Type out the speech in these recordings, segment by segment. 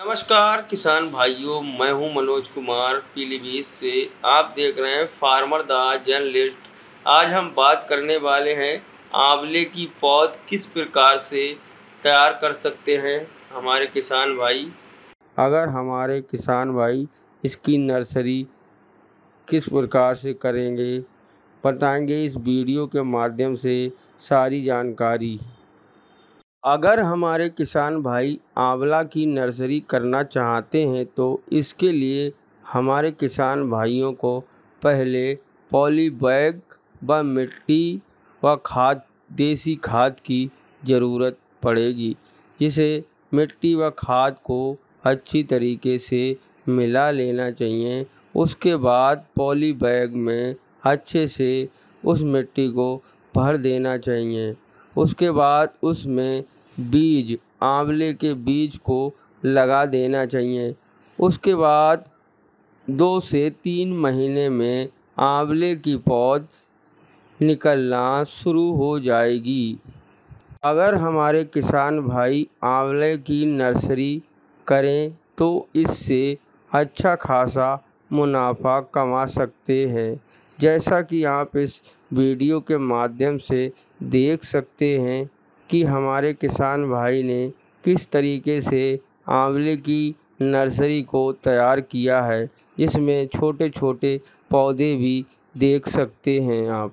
नमस्कार किसान भाइयों, मैं हूँ मनोज कुमार, पीलीभीत से। आप देख रहे हैं फार्मर द जर्नलिस्ट। आज हम बात करने वाले हैं, आंवले की पौध किस प्रकार से तैयार कर सकते हैं, हमारे किसान भाई। अगर हमारे किसान भाई इसकी नर्सरी किस प्रकार से करेंगे, बताएँगे इस वीडियो के माध्यम से सारी जानकारी। अगर हमारे किसान भाई आंवला की नर्सरी करना चाहते हैं तो इसके लिए हमारे किसान भाइयों को पहले पॉली बैग व मिट्टी व खाद, देसी खाद की ज़रूरत पड़ेगी, जिसे मिट्टी व खाद को अच्छी तरीके से मिला लेना चाहिए। उसके बाद पॉली बैग में अच्छे से उस मिट्टी को भर देना चाहिए। उसके बाद उसमें बीज, आंवले के बीज को लगा देना चाहिए। उसके बाद दो से तीन महीने में आंवले की पौध निकलना शुरू हो जाएगी। अगर हमारे किसान भाई आंवले की नर्सरी करें तो इससे अच्छा खासा मुनाफा कमा सकते हैं। जैसा कि आप इस वीडियो के माध्यम से देख सकते हैं कि हमारे किसान भाई ने किस तरीके से आंवले की नर्सरी को तैयार किया है, जिसमें छोटे छोटे पौधे भी देख सकते हैं आप।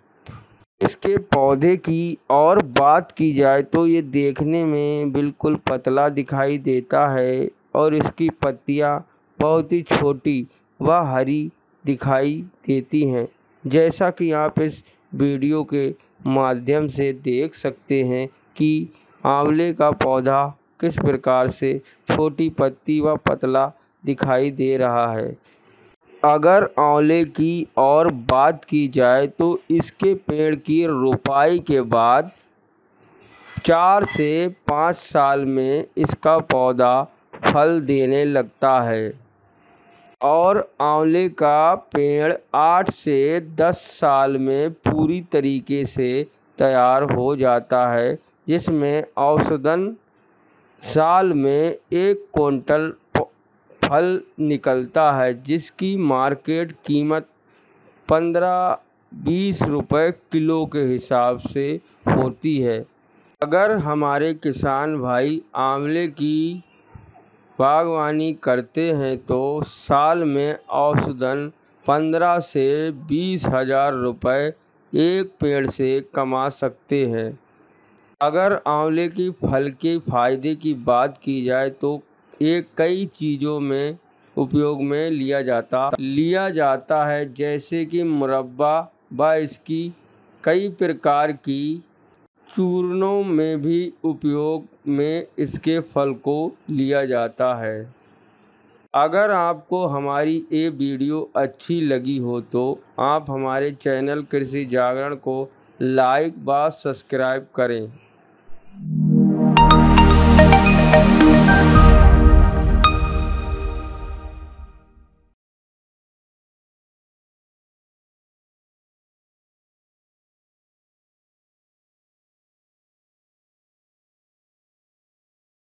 इसके पौधे की और बात की जाए तो ये देखने में बिल्कुल पतला दिखाई देता है और इसकी पत्तियाँ बहुत ही छोटी व हरी दिखाई देती हैं। जैसा कि आप इस वीडियो के माध्यम से देख सकते हैं कि आंवले का पौधा किस प्रकार से छोटी पत्ती व पतला दिखाई दे रहा है? अगर आंवले की और बात की जाए तो इसके पेड़ की रोपाई के बाद चार से पाँच साल में इसका पौधा फल देने लगता है। और आंवले का पेड़ आठ से दस साल में पूरी तरीके से तैयार हो जाता है। जिसमें औसतन साल में एक कुंटल फल निकलता है, जिसकी मार्केट कीमत पंद्रह बीस रुपए किलो के हिसाब से होती है। अगर हमारे किसान भाई आंवले की बागवानी करते हैं तो साल में औसतन पंद्रह से बीस हज़ार रुपये एक पेड़ से कमा सकते हैं। अगर आंवले की फल के फ़ायदे की बात की जाए तो ये कई चीज़ों में उपयोग में लिया जाता लिया जाता है। जैसे कि मुरब्बा व इसकी कई प्रकार की चूर्णों में भी उपयोग में इसके फल को लिया जाता है। अगर आपको हमारी ये वीडियो अच्छी लगी हो तो आप हमारे चैनल कृषि जागरण को लाइक व सब्सक्राइब करें।